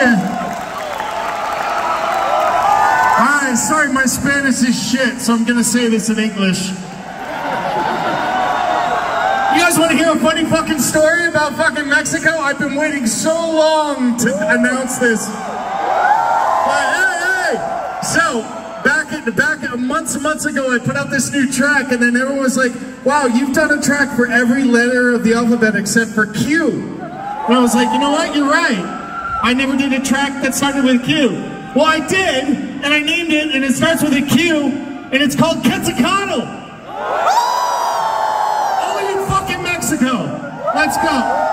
Yeah. Alright, sorry, my Spanish is shit, so I'm gonna say this in English. You guys wanna hear a funny fucking story about fucking Mexico? I've been waiting so long to announce this. But hey, hey! So, back at back months and months ago, I put out this new track, and then everyone was like, wow, you've done a track for every letter of the alphabet except for Q. And I was like, you know what, you're right. I never did a track that started with Q. Well, I did, and I named it, and it starts with a Q, and it's called Quetzalcoatl. Only in fucking Mexico. Let's go.